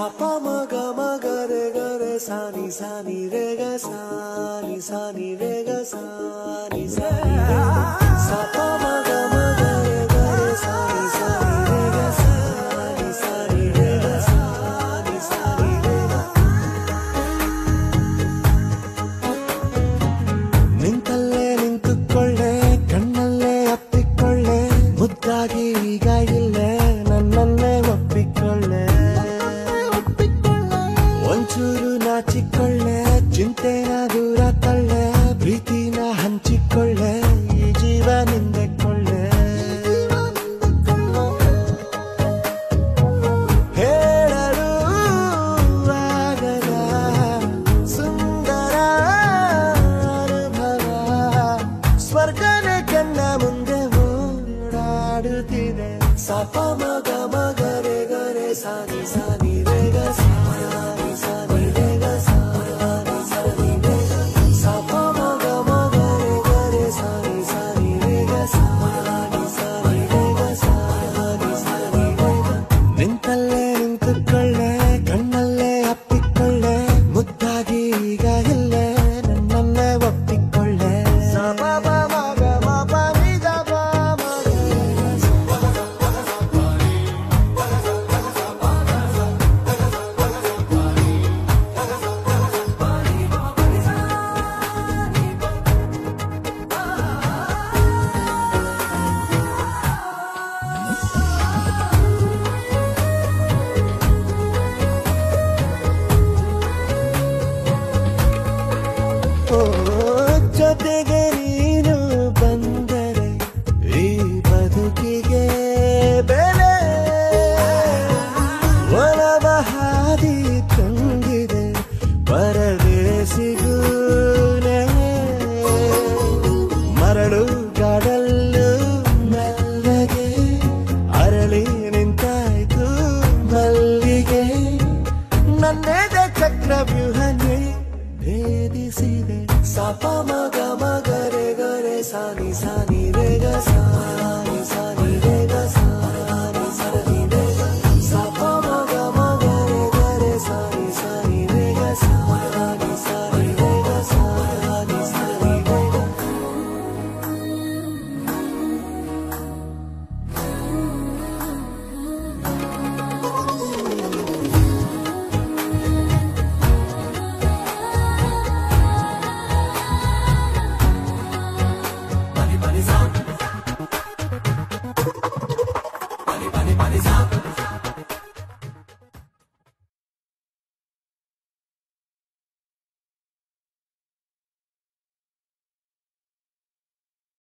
ಸಾ ಮಗ ರೇ, ಗ ಸಾನಿ ಸಾನಿ, ರೇ, ಗ, ಸಾನಿ ಸಾನಿ, ರೇ, ಗ, ಸಾನಿ ಸಾನಿ ಮ ಮಗ ರೇ, ಗ ಸಾನಿ ಸಾ ನಿ ರೇ, ಗ, ಸಾನಿ ಸಾನಿ, ರೆ, ಗ, ಸಾನಿ ಸಾನಿ, ರೇ, ಗ. ನಿಂತಲ್ಲೇ ನಿಂತುಕೊಳ್ಳೆ, ಕಣ್ಣಲ್ಲೇ ಅಪ್ಪಿಕೊಳ್ಳೆ, ಮುದ್ದಾಗಿ ಈಗ ಇಲ್ಲೇ, ನನ್ನನ್ನೇ ಒಂಚೂರು ನಾಚಿಕೊಳ್ಳೆ ಚಿಂತೆನ ದೂರ ತಳ್ಳೆ, ಪ್ರೀತಿನ ಹಂಚಿಕೊಳ್ಳೆ, ಈ ಜೀವ ನಿಂದೆಕೊಳ್ಳೆ ಹೇಳಲು ಆಗದ ಸುಂದರ ಅನುಭವ, ಸ್ವರ್ಗನ ಕಣ್ಣ ಮುಂದೆ ಓಡಾಡುತ್ತಿದೆ. ಸಪ, ಮಗ, ಮಗರೆ, ಗರೆ, ಸಾನಿ ಸಾನಿ ರೇ ಹಾದಿ ತಂಗಿದೆ ಪರದೇಸಿಗೂ ನೆಲೆ. ಮರಳು ಗಾಡಲ್ಲು ಮಲ್ಲಗೆ, ಅರಳಿ ನಿಂತಾಯ್ತು ಮಲ್ಲಿಗೆ ನನ್ನೆದೆ ಚಕ್ರವ್ಯೂಹನೇ ಭೇದಿಸಿದೆ, ಸಪ ಮಗ Money's up?